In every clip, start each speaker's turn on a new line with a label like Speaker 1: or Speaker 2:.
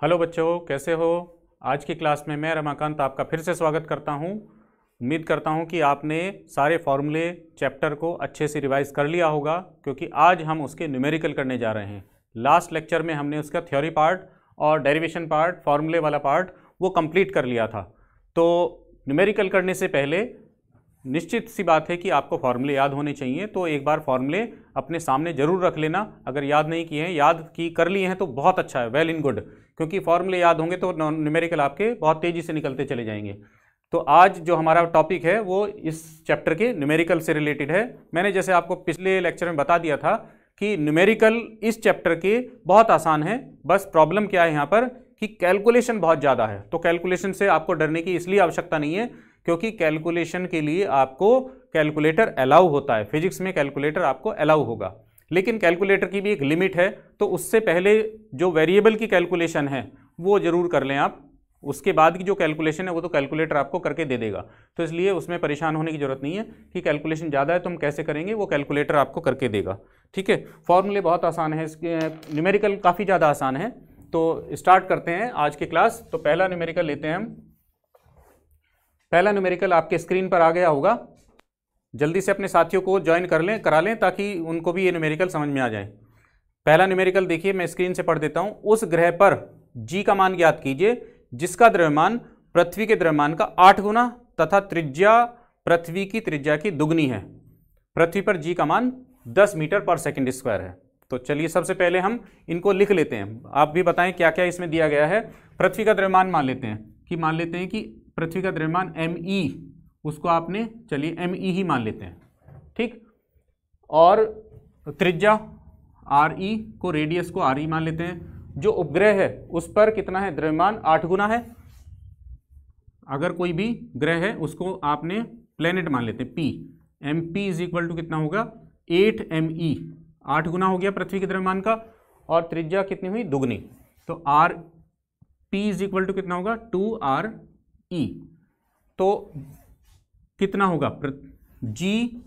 Speaker 1: Hello बच्चों, कैसे हो? आज की क्लास में मैं रमाकांत आपका फिर से स्वागत करता हूँ। उम्मीद करता हूँ कि आपने सारे फॉर्मूले चैप्टर को अच्छे से रिवाइज कर लिया होगा, क्योंकि आज हम उसके न्यूमेरिकल करने जा रहे हैं। लास्ट लेक्चर में हमने उसका थ्योरी पार्ट और डेरिवेशन पार्ट फॉर्मूले वाला पार्ट वो कंप्लीट कर लिया था। तो न्यूमेरिकल करने से पहले निश्चित सी बात है कि आपको फॉर्मूले याद होने चाहिए तो एक बार फॉर्मूले अपने सामने ज़रूर रख लेना। अगर याद नहीं किए हैं, याद की कर लिए हैं तो बहुत अच्छा है, वेल इन गुड। क्योंकि फॉर्मूले याद होंगे तो न्यूमेरिकल आपके बहुत तेज़ी से निकलते चले जाएँगे। तो आज जो हमारा टॉपिक है, वो इस चैप्टर के न्यूमेरिकल से रिलेटेड है। मैंने जैसे आपको पिछले लेक्चर में बता दिया था कि न्यूमेरिकल इस चैप्टर के बहुत आसान है, बस प्रॉब्लम क्या है यहाँ पर कि कैलकुलेशन बहुत ज़्यादा है। तो कैलकुलेशन से आपको डरने की इसलिए आवश्यकता नहीं है क्योंकि कैलकुलेशन के लिए आपको कैलकुलेटर अलाउ होता है। फिजिक्स में कैलकुलेटर आपको अलाउ होगा। लेकिन कैलकुलेटर की भी एक लिमिट है तो उससे पहले जो वेरिएबल की कैलकुलेशन है, वो ज़रूर कर लें आप। उसके बाद की जो कैलकुलेशन है, वो तो कैलकुलेटर आपको करके दे देगा। तो इसलिए उसमें परेशान होने की ज़रूरत नहीं है कि कैलकुलेशन ज़्यादा है तो हम कैसे करेंगे, वो कैलकुलेटर आपको करके देगा। ठीक है? फॉर्मूले बहुत आसान है, इसके न्यूमेरिकल काफ़ी ज़्यादा आसान है। तो स्टार्ट करते हैं आज की क्लास तो पहला न्यूमेरिकल लेते हैं हम। पहला न्यूमेरिकल आपके स्क्रीन पर आ गया होगा। जल्दी से अपने साथियों को ज्वाइन कर लें, करा लें ताकि उनको भी ये न्यूमेरिकल समझ में आ जाए। पहला न्यूमेरिकल देखिए, मैं स्क्रीन से पढ़ देता हूँ। उस ग्रह पर जी का मान ज्ञात कीजिए, जिसका द्रव्यमान पृथ्वी के द्रव्यमान का आठ गुना तथा त्रिज्या पृथ्वी की त्रिज्या की दुगनी है। पृथ्वी पर जी का मान 10 मीटर पर सेकेंड स्क्वायर है। तो चलिए सबसे पहले हम इनको लिख लेते हैं। आप भी बताएँ क्या क्या इसमें दिया गया है। पृथ्वी का द्रव्यमान मान लेते हैं कि मान लेते हैं कि पृथ्वी का द्रव्यमान एम ई उसको आपने, चलिए एम ई ही मान लेते हैं। ठीक? और त्रिज्या आर ई को रेडियस को आर ई मान लेते हैं। जो उपग्रह है, उस पर कितना है? द्रव्यमान आठ गुना है। अगर कोई भी ग्रह है, उसको आपने प्लेनेट मान लेते हैं P M P is equal to कितना होगा? एट एम ई आठ गुना हो गया पृथ्वी के द्रव्यमान का, और त्रिज्या कितनी हुई? दुगनी। तो R P is equal to कितना होगा? Two R E. तो कितना होगा? प्र, जी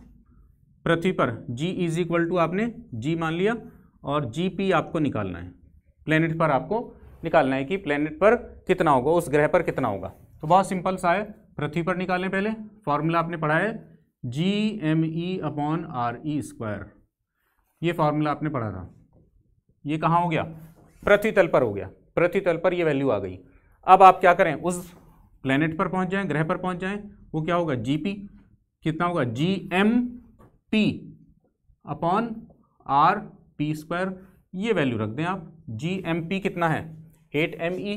Speaker 1: पृथ्वी पर जी इज़ इक्वल टू आपने जी मान लिया और जी पी आपको निकालना है। प्लेनेट पर आपको निकालना है कि प्लेनेट पर कितना होगा उस ग्रह पर कितना होगा। तो बहुत सिंपल सा है पृथ्वी पर निकालें पहले। फॉर्मूला आपने पढ़ा है G M E upon R E square ये फॉर्मूला आपने पढ़ा था। ये कहाँ हो गया? पृथ्वी तल पर हो गया। पृथ्वी तल पर ये वैल्यू आ गई। अब आप क्या करें उस प्लेनेट पर पहुँच जाएँ, ग्रह पर पहुँच जाएँ, वो क्या होगा? जीपी कितना होगा? G M P upon R P square ये वैल्यू रख दें आप। जी एम पी कितना है? एट एम ई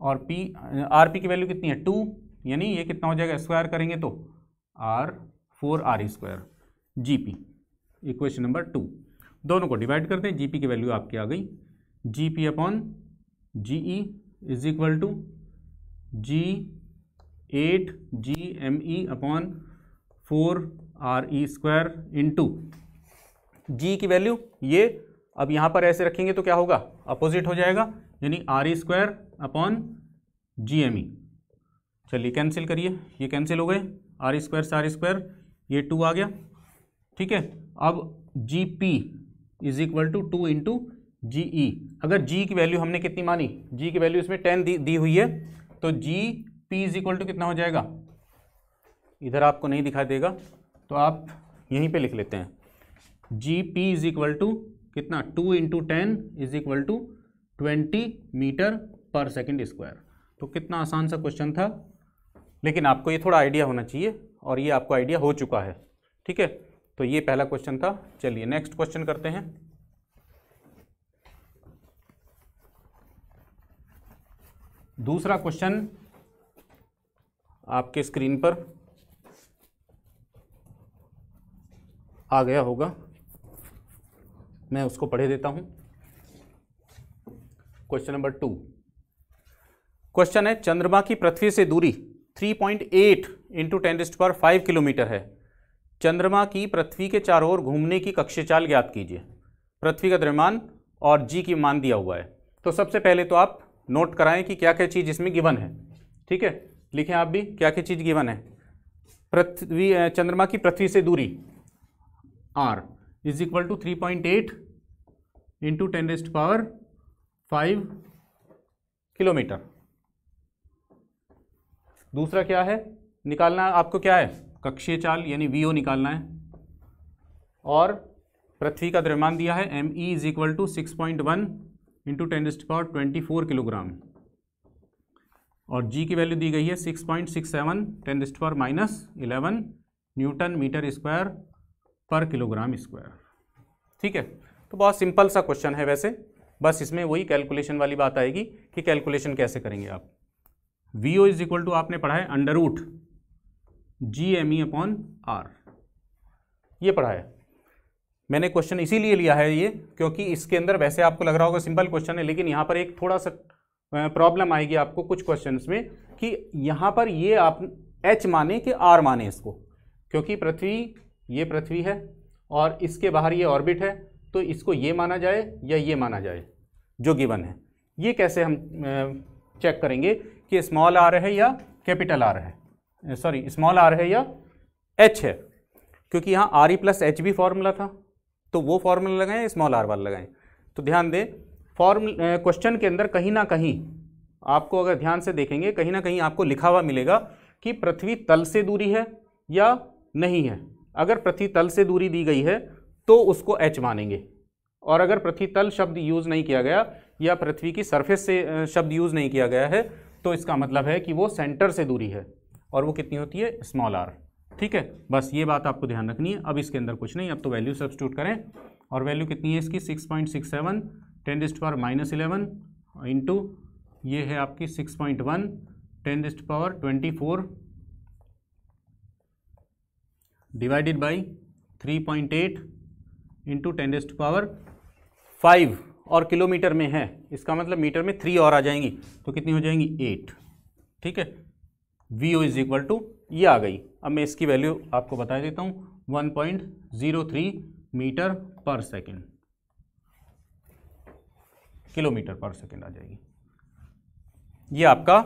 Speaker 1: और पी आर पी की वैल्यू कितनी है? टू यानी ये कितना हो जाएगा? स्क्वायर करेंगे तो R four R square G P equation number two दोनों को डिवाइड करते हैं जी पी की वैल्यू आपकी आ गई। G P upon G E is equal to G eight G M E upon four R E square into G की value ये अब यहाँ पर ऐसे रखेंगे तो क्या होगा? अपोजिट हो जाएगा यानी R E square upon G M E चलिए कैंसिल करिए ये कैंसिल हो गए। आर ई स्क्वायर से आर ई स्क्वायर ये टू आ गया। ठीक है? अब G P is equal to two into G E अगर जी की वैल्यू हमने कितनी मानी? जी की वैल्यू इसमें टेन दी, दी हुई है। तो G P is equal to कितना हो जाएगा? इधर आपको नहीं दिखाई देगा तो आप यहीं पे लिख लेते हैं। G P is equal to कितना? Two into ten is equal to twenty metre per second square तो कितना आसान सा क्वेश्चन था। लेकिन आपको ये थोड़ा आइडिया होना चाहिए और ये आपको आइडिया हो चुका है। ठीक है? तो ये पहला क्वेश्चन था। चलिए नेक्स्ट क्वेश्चन करते हैं। दूसरा क्वेश्चन आपके स्क्रीन पर आ गया होगा। मैं उसको पढ़े देता हूँ। Question number to. क्वेश्चन है, चंद्रमा की पृथ्वी से दूरी 3.8 पॉइंट एट इंटू टेन पर फाइव किलोमीटर है। चंद्रमा की पृथ्वी के चारों ओर घूमने की कक्षेचाल ज्ञात कीजिए। पृथ्वी का द्रव्यमान और जी की मान दिया हुआ है। तो सबसे पहले तो आप नोट कराएँ कि क्या क्या चीज़ इसमें गिवन है। ठीक है? लिखें आप भी क्या क्या चीज़ गिवन है। पृथ्वी चंद्रमा की पृथ्वी से दूरी R is equal to three point eight into ten raised power five kilometre दूसरा क्या है? निकालना आपको क्या है? कक्षीय चाल, यानी ओ निकालना है। और पृथ्वी का द्रव्यमान दिया है M E is equal to six point one into ten power twenty four kilogram और जी की वैल्यू दी गई है six point six seven ten power minus eleven newton metre square per kilogram square ठीक है? तो बहुत सिंपल सा क्वेश्चन है वैसे। बस इसमें वही कैलकुलेशन वाली बात आएगी कि कैलकुलेशन कैसे करेंगे आप। V O is equal to आपने पढ़ा है under root G M E upon R ये पढ़ा है। मैंने क्वेश्चन इसीलिए लिया है ये, क्योंकि इसके अंदर वैसे आपको लग रहा होगा सिंपल क्वेश्चन है, लेकिन यहाँ पर एक थोड़ा सा प्रॉब्लम आएगी आपको कुछ क्वेश्चंस में, कि यहाँ पर ये आप एच माने कि आर माने इसको? क्योंकि पृथ्वी, ये पृथ्वी है, और इसके बाहर ये ऑर्बिट है तो इसको ये माना जाए या ये माना जाए, जो गिवन है। ये कैसे हम चेक करेंगे कि स्मॉल आर है या कैपिटल आर है? सॉरी स्मॉल आर है या एच है? क्योंकि यहाँ आर ई प्लस एच भी फॉर्मूला था। तो वो फॉर्मूला लगाएँ स्मॉल आर वाला लगाएँ। तो ध्यान दें फॉर्म क्वेश्चन के अंदर कहीं ना कहीं आपको अगर ध्यान से देखेंगे, कहीं ना कहीं आपको लिखा हुआ मिलेगा कि पृथ्वी तल से दूरी है या नहीं है। अगर पृथ्वी तल से दूरी दी गई है तो उसको एच मानेंगे। और अगर पृथ्वी तल शब्द यूज़ नहीं किया गया या पृथ्वी की सरफेस से शब्द यूज़ नहीं किया गया है तो इसका मतलब है कि वो सेंटर से दूरी है। और वो कितनी होती है? स्मॉल आर ठीक है? बस ये बात आपको ध्यान रखनी है। अब इसके अंदर कुछ नहीं, अब तो वैल्यू सब्सिट्यूट करें। और वैल्यू कितनी है इसकी? Six point six seven ten डिस्ट power minus eleven into ये है आपकी six point one ten डिस्ट power twenty four divided by three point eight into ten डिस्ट power five और किलोमीटर में है। इसका मतलब मीटर में थ्री और आ जाएँगी। तो कितनी हो जाएँगी? एट ठीक है? V O is equal to ये आ गई। अब मैं इसकी वैल्यू आपको बता देता हूँ one point zero three metre पर सेकेंड किलोमीटर पर सेकेंड आ जाएगी। ये आपका,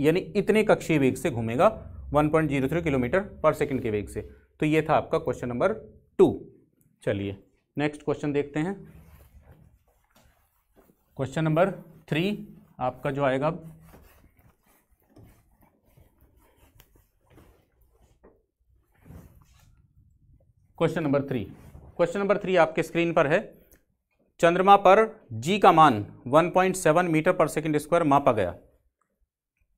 Speaker 1: यानी इतने कक्षीय वेग से घूमेगा 1.03 किलोमीटर पर सेकेंड के वेग से। तो ये था आपका क्वेश्चन नंबर टू चलिए नेक्स्ट क्वेश्चन देखते हैं। क्वेश्चन नंबर थ्री आपका जो आएगा question number three question number three आपके स्क्रीन पर है। चंद्रमा पर जी का मान 1.7 मीटर पर सेकंड स्क्वायर मापा गया।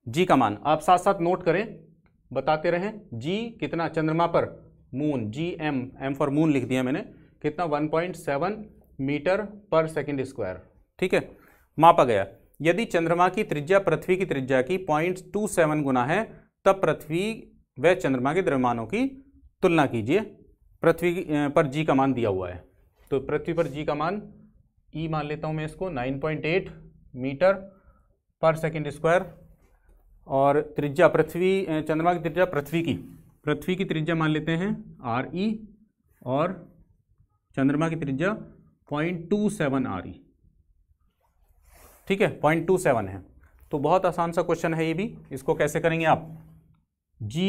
Speaker 1: जी का मान, आप साथ साथ नोट करें, बताते रहें। जी कितना, चंद्रमा पर moon G M M for moon लिख दिया मैंने। कितना 1.7 मीटर पर सेकंड स्क्वायर ठीक है? मापा गया। यदि चंद्रमा की त्रिज्या पृथ्वी की त्रिज्या की पॉइंट टू सेवन गुना है, तब पृथ्वी व चंद्रमा के द्रव्यमानों की तुलना कीजिए। पृथ्वी पर जी का मान दिया हुआ है। तो पृथ्वी पर जी का मान ई मान लेता हूँ मैं इसको 9.8 मीटर पर सेकंड स्क्वायर। और त्रिज्या पृथ्वी चंद्रमा की त्रिज्या पृथ्वी की। पृथ्वी की त्रिज्या मान लेते हैं आर ई और चंद्रमा की त्रिज्या point two seven R E ठीक है, पॉइंट टू सेवन है। तो बहुत आसान सा क्वेश्चन है ये भी। इसको कैसे करेंगे आप? G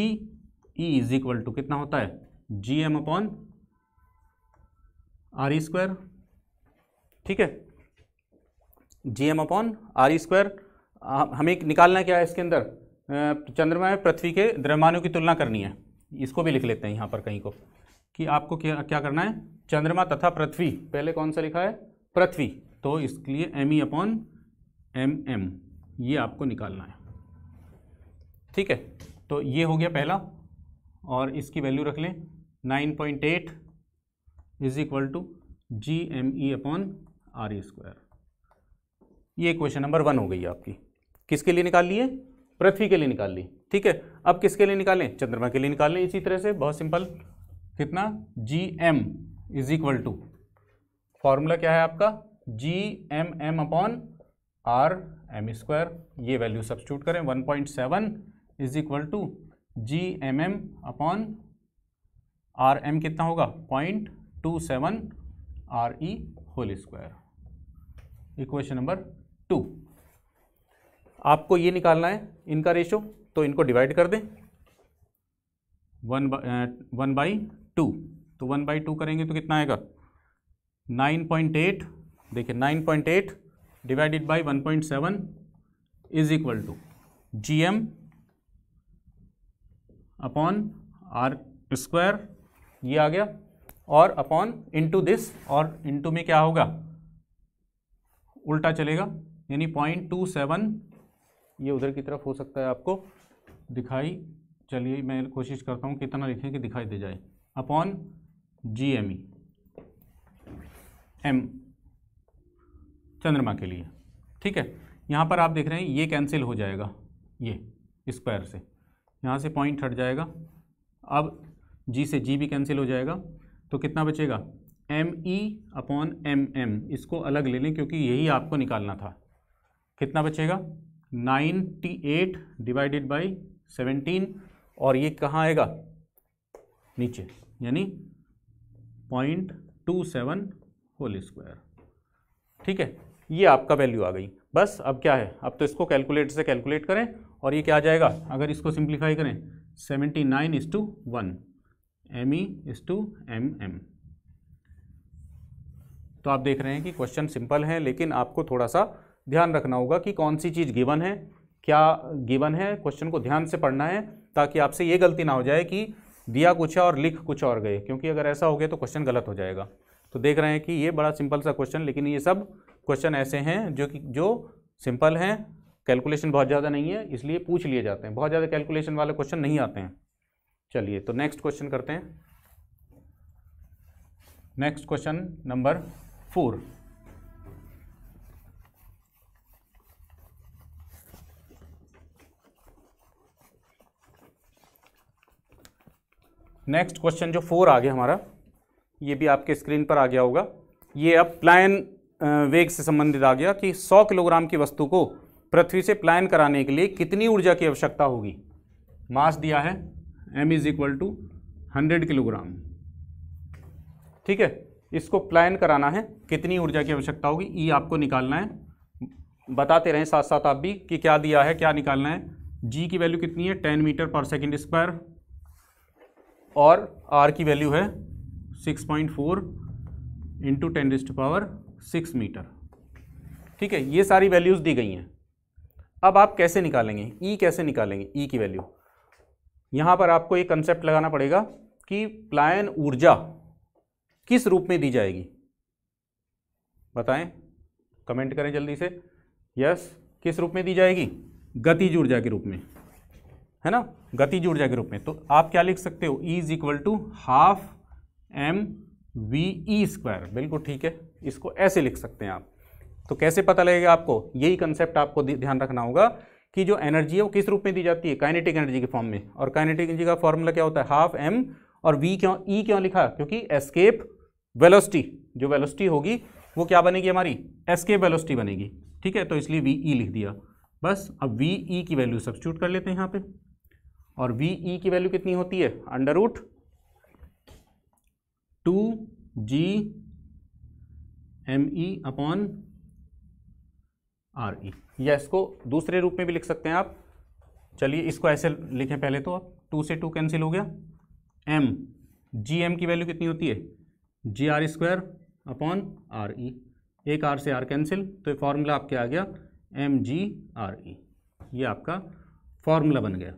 Speaker 1: E is equal to कितना होता है? G M upon R E square ठीक है? G M upon R E square हमें निकालना क्या है इसके अंदर? चंद्रमा में पृथ्वी के द्रव्यमानों की तुलना करनी है। इसको भी लिख लेते हैं यहाँ पर कहीं को, कि आपको क्या क्या करना है? चंद्रमा तथा पृथ्वी, पहले कौन सा लिखा है? पृथ्वी। तो इसके लिए M E upon M M ये आपको निकालना है। ठीक है? तो ये हो गया पहला, और इसकी वैल्यू रख लें। 9.8 is equal to G M E upon R E square ये क्वेश्चन नंबर वन हो गई आपकी। किसके लिए निकाल लिए? पृथ्वी के लिए निकाल ली। ठीक है? अब किसके लिए निकालें? चंद्रमा के लिए निकाल लें इसी तरह से, बहुत सिंपल कितना? G M is equal to formula क्या है आपका? G M M upon R M square ये वैल्यू सब्सिट्यूट करें। 1.7 point seven is equal to G M M upon R M कितना होगा? Point two seven R E whole square. Equation number two. आपको ये निकालना है इनका रेशो तो इनको डिवाइड कर दें। वन वन बाई टू तो वन बाई टू करेंगे तो कितना आएगा? नाइन पॉइंट एट देखिए nine point eight divided by one point seven is equal to G M upon R square ये आ गया। और अपॉन इनटू दिस और इनटू में क्या होगा? उल्टा चलेगा, यानी पॉइंट टू सेवन ये उधर की तरफ़ हो सकता है आपको। दिखाई, चलिए मैं कोशिश करता हूँ कितना लिखें कि दिखाई दे जाए। Upon G M E M चंद्रमा के लिए। ठीक है? यहाँ पर आप देख रहे हैं, ये कैंसिल हो जाएगा, ये स्क्वायर से। यहाँ से पॉइंट हट जाएगा। अब जी से जी भी कैंसिल हो जाएगा। तो कितना बचेगा? M E upon M M इसको अलग ले लें क्योंकि यही आपको निकालना था। कितना बचेगा? Ninety eight divided by seventeen और ये कहाँ आएगा? नीचे, यानी point two seven whole square ठीक है? ये आपका वैल्यू आ गई। बस, अब क्या है? अब तो इसको कैलकुलेट से कैलकुलेट करें और ये क्या आ जाएगा? अगर इसको सिंप्लीफाई करें seventy nine is to one M E is to M M तो आप देख रहे हैं कि क्वेश्चन सिंपल है, लेकिन आपको थोड़ा सा ध्यान रखना होगा कि कौन सी चीज़ गिवन है, क्या गिवन है क्वेश्चन को ध्यान से पढ़ना है, ताकि आपसे ये गलती ना हो जाए कि दिया कुछ है और लिख कुछ और गए, क्योंकि अगर ऐसा हो गया तो क्वेश्चन गलत हो जाएगा। तो देख रहे हैं कि ये बड़ा सिंपल सा क्वेश्चन लेकिन ये सब क्वेश्चन ऐसे हैं जो कि, जो सिंपल हैं कैलकुलेशन बहुत ज़्यादा नहीं है, इसलिए पूछ लिए जाते हैं। बहुत ज़्यादा कैलकुलेशन वाले क्वेश्चन नहीं आते हैं। चलिए तो नेक्स्ट क्वेश्चन करते हैं। Next question number four next question जो फोर आ गया हमारा, ये भी आपके स्क्रीन पर आ गया होगा। ये अब प्लायन वेग से संबंधित आ गया कि 100 किलोग्राम की वस्तु को पृथ्वी से प्लायन कराने के लिए कितनी ऊर्जा की आवश्यकता होगी। मास दिया है m is equal to hundred kilogram ठीक है? इसको प्लान कराना है, कितनी ऊर्जा की आवश्यकता होगी ई आपको निकालना है। बताते रहें साथ साथ आप भी कि क्या दिया है, क्या निकालना है। जी की वैल्यू कितनी है? टेन मीटर पर सेकेंड स्क्वायर और आर की वैल्यू है six point four into ten डिस्ट power six metre ठीक है? ये सारी वैल्यूज़ दी गई हैं। अब आप कैसे निकालेंगे? ई e कैसे निकालेंगे? ई e की वैल्यू यहाँ पर आपको एक कंसेप्ट लगाना पड़ेगा कि प्लायन ऊर्जा किस रूप में दी जाएगी। बताएँ कमेंट करें जल्दी से। यस किस रूप में दी जाएगी? गतिज ऊर्जा के रूप में। है ना? गतिज ऊर्जा के रूप में। तो आप क्या लिख सकते हो? E is equal to half M V E square बिल्कुल ठीक है, इसको ऐसे लिख सकते हैं आप। तो कैसे पता लगेगा आपको? यही कंसेप्ट आपको ध्यान रखना होगा। कि जो एनर्जी है वो किस रूप में दी जाती है? काइनेटिक एनर्जी के फॉर्म में। और काइनेटिक एनर्जी का फॉर्मूला क्या होता है? हाफ़ एम और वी क्यों ई e क्यों लिखा? क्योंकि एस्केप वेलोसिटी जो वेलोसिटी होगी, वो क्या बनेगी हमारी? एस्केप वेलोसिटी बनेगी। ठीक है? तो इसलिए वी ई e लिख दिया। बस, अब वी ई e की वैल्यू सब्सिट्यूट कर लेते हैं यहाँ पे। और वी ई की वैल्यू कितनी होती है? Under root two G M E upon R E या इसको दूसरे रूप में भी लिख सकते हैं आप। चलिए, इसको ऐसे लिखें पहले तो आप। टू से टू कैंसिल हो गया। एम जी एम की वैल्यू कितनी होती है? G R square upon R E एक आर से आर कैंसिल तो ये फॉर्मूला आपके आ गया। एम जी आर ई ये आपका फार्मूला बन गया।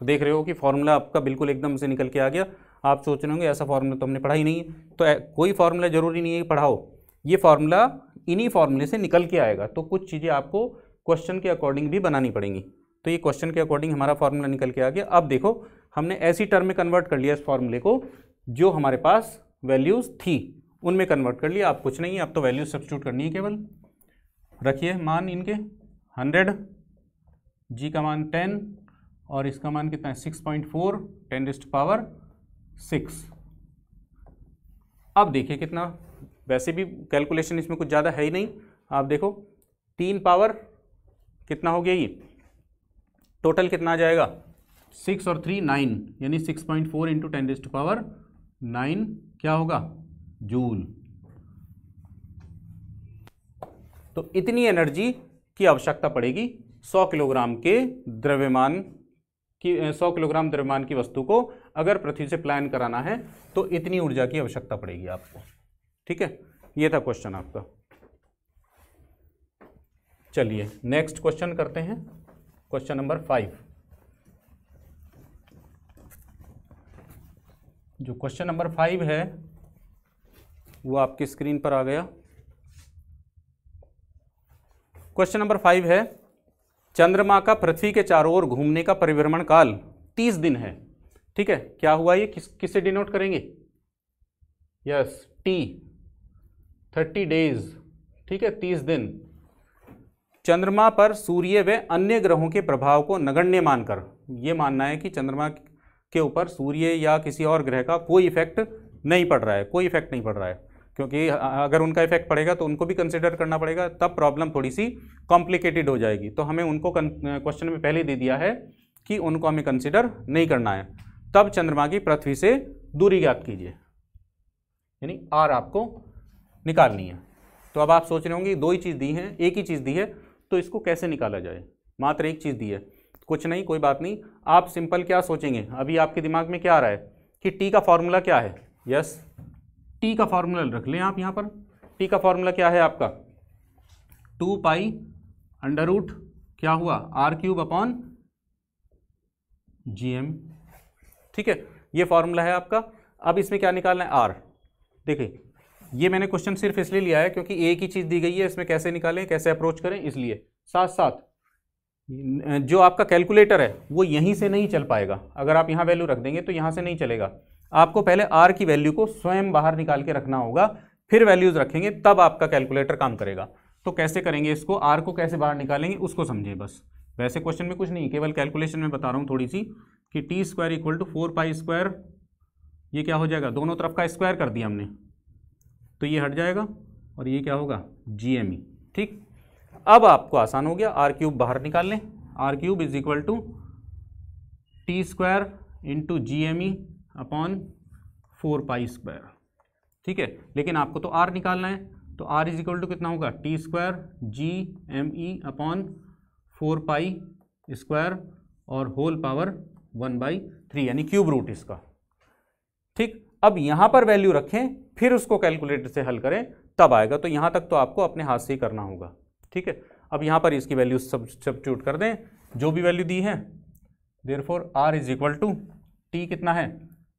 Speaker 1: तो देख रहे हो कि फार्मूला आपका बिल्कुल एकदम से निकल के आ गया। आप सोच रहे होंगे, ऐसा फॉर्मूला तो हमने पढ़ा ही नहीं है। तो कोई फार्मूला ज़रूरी नहीं है कि पढ़ाओ। ये फार्मूला इन्हीं फार्मूले से निकल के आएगा तो कुछ चीज़ें आपको क्वेश्चन के अकॉर्डिंग भी बनानी पड़ेंगी। तो ये क्वेश्चन के अकॉर्डिंग हमारा फॉर्मूला निकल के आ गया। अब देखो, हमने ऐसी टर्म में कन्वर्ट कर लिया इस फॉर्मूले को, जो हमारे पास वैल्यूज़ थी। उनमें कन्वर्ट कर लिया आप कुछ नहीं अब तो वैल्यूज़ सब्सिट्यूट करनी है केवल। रखिए मान इनके हंड्रेड जी का मान टेन और इसका मान कितना है? Six point four ten डिस्ट power six अब देखिए कितना वैसे भी कैलकुलेशन इसमें कुछ ज़्यादा है ही नहीं। आप देखो, तीन पावर कितना हो गया ये? टोटल कितना आ जाएगा? सिक्स और थ्री नाइन यानी six point four into ten डिस्ट power nine क्या होगा? जूल तो इतनी एनर्जी की आवश्यकता पड़ेगी 100 किलोग्राम के द्रव्यमान कि 100 किलोग्राम द्रव्यमान की वस्तु को अगर पृथ्वी से प्लान कराना है तो इतनी ऊर्जा की आवश्यकता पड़ेगी आपको। ठीक है? ये था क्वेश्चन आपका। चलिए नेक्स्ट क्वेश्चन करते हैं। क्वेश्चन नंबर फाइव जो क्वेश्चन नंबर फाइव है, वो आपकी स्क्रीन पर आ गया। क्वेश्चन नंबर फाइव है, चंद्रमा का पृथ्वी के चारों ओर घूमने का परिभ्रमण काल तीस दिन है। ठीक है? क्या हुआ ये? किस, किसे डिनोट करेंगे? यस टी थर्टी डेज़, ठीक है, तीस दिन। चंद्रमा पर सूर्य व अन्य ग्रहों के प्रभाव को नगण्य मानकर यह मानना है कि चंद्रमा के ऊपर सूर्य या किसी और ग्रह का कोई इफ़ेक्ट नहीं पड़ रहा है, कोई इफ़ेक्ट नहीं पड़ रहा है। क्योंकि अगर उनका इफ़ेक्ट पड़ेगा तो उनको भी कंसिडर करना पड़ेगा, तब प्रॉब्लम थोड़ी सी कॉम्प्लिकेटेड हो जाएगी। तो हमें उनको क्वेश्चन में पहले दे दिया है कि उनको हमें कंसिडर नहीं करना है। तब चंद्रमा की पृथ्वी से दूरी ज्ञात कीजिए। यानी आर आपको निकालनी है। तो अब आप सोच रहे होंगे, दो ही चीज़ दी हैं, एक ही चीज़ दी है तो इसको कैसे निकाला जाए? मात्र एक चीज़ दी है। कुछ नहीं, कोई बात नहीं। आप सिंपल क्या सोचेंगे? अभी आपके दिमाग में क्या आ रहा है कि टी का फॉर्मूला क्या है? यस। टी का फार्मूला रख लें आप यहाँ पर। टी का फॉर्मूला क्या है आपका? टू पाई अंडर रूट क्या हुआ? R cube upon G M. ठीक है, ये फॉर्मूला है आपका। अब इसमें क्या निकालना है? आर। देखिए ये मैंने क्वेश्चन सिर्फ़ इसलिए लिया है क्योंकि एक ही चीज़ दी गई है, इसमें कैसे निकालें, कैसे अप्रोच करें, इसलिए। साथ साथ जो आपका कैलकुलेटर है, वो यहीं से नहीं चल पाएगा। अगर आप यहाँ वैल्यू रख देंगे तो यहाँ से नहीं चलेगा। आपको पहले आर की वैल्यू को स्वयं बाहर निकाल के रखना होगा, फिर वैल्यूज़ रखेंगे, तब आपका कैलकुलेटर काम करेगा। तो कैसे करेंगे इसको? आर को कैसे बाहर निकालेंगे, उसको समझें बस। वैसे क्वेश्चन में कुछ नहीं, केवल कैलकुलेशन में बता रहा हूँ थोड़ी सी कि T square equal to four pi square ये क्या हो जाएगा? दोनों तरफ़ का स्क्वायर कर दिया हमने। तो ये हट जाएगा और ये क्या होगा? जी एम ई ठीक? अब आपको आसान हो गया। आर क्यूब बाहर निकाल लें। R cube is equal to T square into G M E upon four pi square ठीक है? लेकिन आपको तो आर निकालना है। तो आर इज़ इक्वल टू कितना होगा? T square G M E upon four pi square और whole power one by three यानी क्यूब रूट इसका। ठीक? अब यहाँ पर वैल्यू रखें, फिर उसको कैलकुलेटर से हल करें, तब आएगा। तो यहाँ तक तो आपको अपने हाथ से ही करना होगा, ठीक है? अब यहाँ पर इसकी वैल्यू सब सब्सिट्यूट कर दें। जो भी वैल्यू दी है there four R is equal to T कितना है?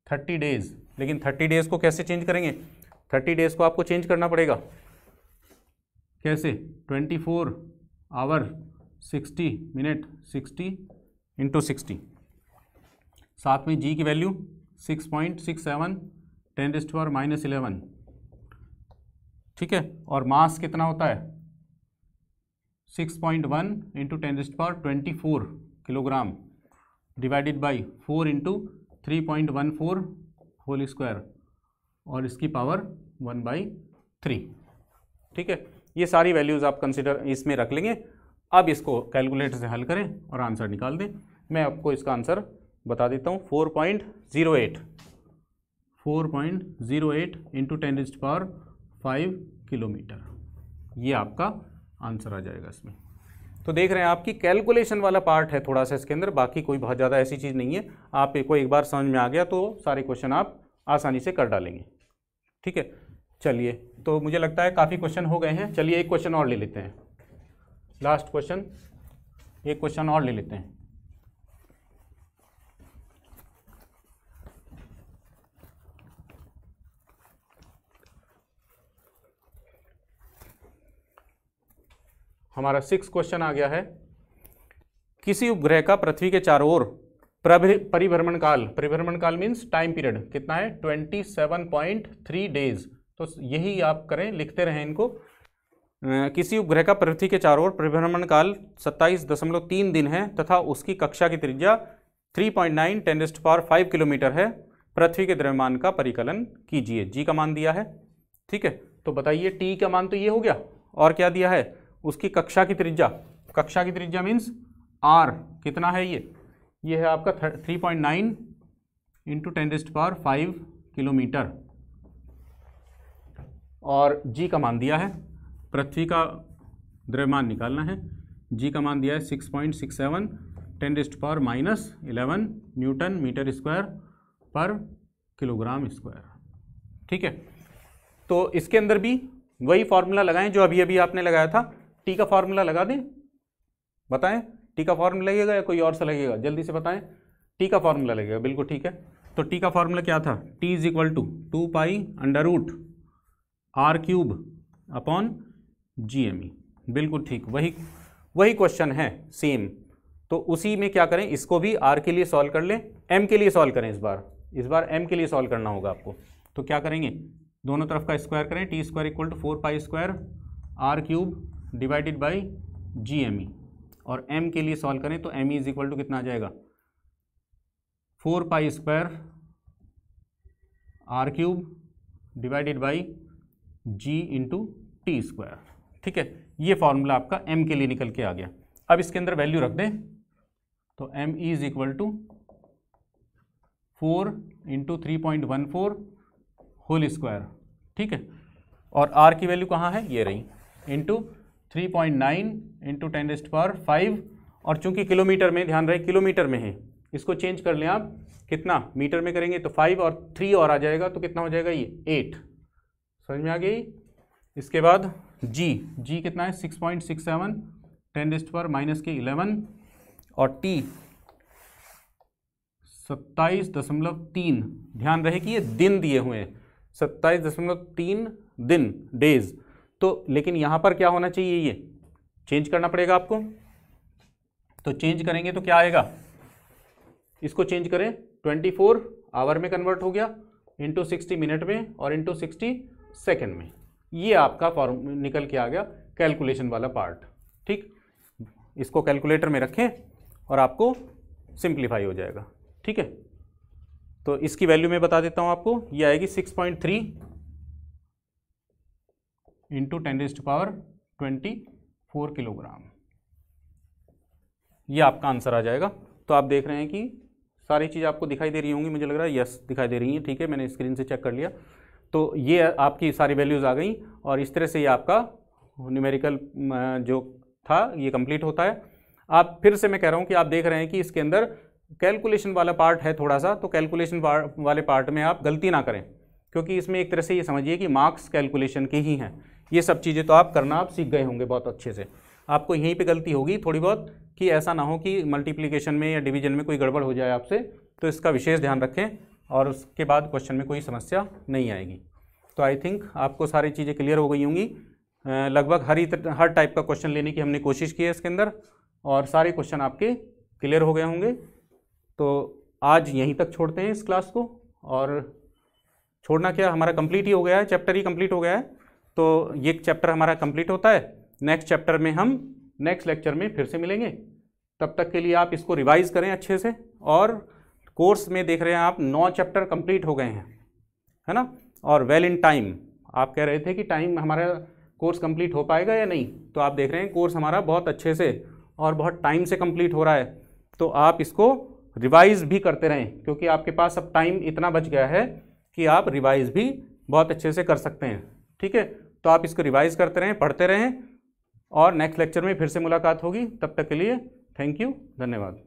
Speaker 1: थर्टी डेज़ लेकिन थर्टी डेज़ को कैसे चेंज करेंगे? थर्टी डेज़ को आपको चेंज करना पड़ेगा। कैसे? Twenty four hour sixty minute sixty into sixty साथ में जी की value six point six seven, ten डिस्ट power minus eleven. ठीक है? और मास कितना होता है? Six point one into ten डिस्ट power twenty four kilogram divided by four into three point one four whole square और इसकी पावर वन बाई थ्री। ठीक है? ये सारी वैल्यूज़ आप कंसिडर इसमें रख लेंगे। अब इसको कैलकुलेटर से हल करें और आंसर निकाल दें। मैं आपको इसका आंसर बता देता हूँ four point zero eight four point zero eight into ten डिस्ट power five kilometre ये आपका आंसर आ जाएगा इसमें। तो देख रहे हैं आपकी कैलकुलेशन वाला पार्ट है थोड़ा सा इसके अंदर, बाकी कोई बहुत ज़्यादा ऐसी चीज़ नहीं है। आप को एक बार समझ में आ गया तो सारे क्वेश्चन आप आसानी से कर डालेंगे। ठीक है? चलिए तो मुझे लगता है काफ़ी क्वेश्चन हो गए हैं। चलिए एक क्वेश्चन और ले लेते हैं। लास्ट क्वेश्चन एक क्वेश्चन और ले लेते हैं। हमारा सिक्स क्वेश्चन आ गया है। किसी उपग्रह का पृथ्वी के चारों ओर परिभ्रमण काल परिभ्रमण काल मीन्स टाइम पीरियड कितना है? Twenty seven point three days तो यही आप करें, लिखते रहें इनको। किसी उपग्रह का पृथ्वी के चारों ओर परिभ्रमण काल सत्ताईस दशमलव तीन दिन है तथा उसकी कक्षा की त्रिज्या three point nine ten power five kilometre है। पृथ्वी के द्रव्यमान का परिकलन कीजिए। जी का मान दिया है। ठीक है? तो बताइए टी का मान तो ये हो गया। और क्या दिया है? उसकी कक्षा की त्रिज्या। कक्षा की त्रिज्या मीन्स आर कितना है ये? ये है आपका three point nine into ten डिस्ट power five kilometre और जी का मान दिया है। पृथ्वी का द्रव्यमान निकालना है। जी का मान दिया है six point six seven ten डिस्ट power minus eleven newton metre square पर किलोग्राम स्क्वायर ठीक है? तो इसके अंदर भी वही फॉर्मूला लगाएँ जो अभी अभी आपने लगाया था। टी का फॉर्मूला लगा दें। बताएँ, टी का फॉर्मूला लगेगा या कोई और सा लगेगा? जल्दी से बताएँ। टी का फॉर्मूला लगेगा, बिल्कुल ठीक है। तो टी का फॉर्मूला क्या था? T is equal to two pi under root R cube upon G M E बिल्कुल ठीक, वही वही क्वेश्चन है सेम तो उसी में क्या करें? इसको भी आर के लिए सॉल्व कर लें। एम के लिए सॉल्व करें इस बार। इस बार एम के लिए सॉल्व करना होगा आपको। तो क्या करेंगे? दोनों तरफ़ का स्क्वायर करें। T square equal to four pi square R cube divided by G M E और एम के लिए सॉल्व करें तो M E is equal to कितना आ जाएगा? Four pi square R cube divided by G into T square. ठीक है? ये फॉर्मूला आपका एम के लिए निकल के आ गया। अब इसके अंदर वैल्यू रख दें। तो M E is equal to four into three point one four whole square ठीक है? और आर की वैल्यू कहाँ है? ये रही। Into three point nine into ten डेस्ट power five और चूँकि किलोमीटर में, ध्यान रहे, किलोमीटर में है, इसको चेंज कर लें आप, कितना मीटर में करेंगे तो फाइव और थ्री और आ जाएगा तो कितना हो जाएगा ये एट समझ में आ गई? इसके बाद जी जी कितना है? Six point six seven ten डेस्ट पर माइनस के इलेवन और टी सत्ताईस दशमलव तीन. ध्यान रहे कि ये दिन दिए हुए हैं, सत्ताईस दशमलव तीन दिन डेज़ तो लेकिन यहाँ पर क्या होना चाहिए ये? चेंज करना पड़ेगा आपको। तो चेंज करेंगे तो क्या आएगा? इसको चेंज करें। ट्वेंटी फोर आवर में कन्वर्ट हो गया इंटू सिक्सटी मिनट में और इंटू सिक्सटी सेकेंड में। ये आपका फॉर्म निकल के आ गया कैलकुलेशन वाला पार्ट ठीक? इसको कैलकुलेटर में रखें और आपको सिंप्लीफाई हो जाएगा। ठीक है? तो इसकी वैल्यू मैं बता देता हूँ आपको। ये आएगी into ten rest power twenty four kilogram ये आपका आंसर आ जाएगा। तो आप देख रहे हैं कि सारी चीज़ आपको दिखाई दे रही होंगी, मुझे लग रहा है। यस दिखाई दे रही हैं, ठीक है, मैंने स्क्रीन से चेक कर लिया। तो ये आपकी सारी वैल्यूज़ आ गई और इस तरह से ये आपका न्यूमेरिकल जो था, ये कंप्लीट होता है। आप फिर से मैं कह रहा हूँ कि आप देख रहे हैं कि इसके अंदर कैलकुलेशन वाला पार्ट है थोड़ा सा तो कैलकुलेशन वाले पार्ट में आप गलती ना करें। क्योंकि इसमें एक तरह से ये समझिए कि मार्क्स कैलकुलेशन के ही हैं। ये सब चीज़ें तो आप करना, आप सीख गए होंगे बहुत अच्छे से। आपको यहीं पे गलती होगी थोड़ी बहुत कि ऐसा ना हो कि मल्टीप्लिकेशन में या डिवीज़न में कोई गड़बड़ हो जाए आपसे तो इसका विशेष ध्यान रखें और उसके बाद क्वेश्चन में कोई समस्या नहीं आएगी। तो आई थिंक आपको सारी चीज़ें क्लियर हो गई होंगी। लगभग हर हर टाइप का क्वेश्चन लेने की हमने कोशिश की है इसके अंदर और सारे क्वेश्चन आपके क्लियर हो गए होंगे। तो आज यहीं तक छोड़ते हैं इस क्लास को और छोड़ना क्या, हमारा कंप्लीट ही हो गया है चैप्टर ही कंप्लीट हो गया है। तो ये चैप्टर हमारा कंप्लीट होता है। नेक्स्ट चैप्टर में हम नेक्स्ट लेक्चर में फिर से मिलेंगे। तब तक के लिए आप इसको रिवाइज करें अच्छे से और कोर्स में देख रहे हैं आप, नौ चैप्टर कंप्लीट हो गए हैं, है ना? और वेल इन टाइम आप कह रहे थे कि टाइम हमारा कोर्स कंप्लीट हो पाएगा या नहीं? तो आप देख रहे हैं कोर्स हमारा बहुत अच्छे से और बहुत टाइम से कंप्लीट हो रहा है। तो आप इसको रिवाइज भी करते रहें, क्योंकि आपके पास अब टाइम इतना बच गया है कि आप रिवाइज भी बहुत अच्छे से कर सकते हैं। ठीक है? तो आप इसको रिवाइज करते रहें, पढ़ते रहें और नेक्स्ट लेक्चर में फिर से मुलाकात होगी। तब तक के लिए थैंक यू, धन्यवाद।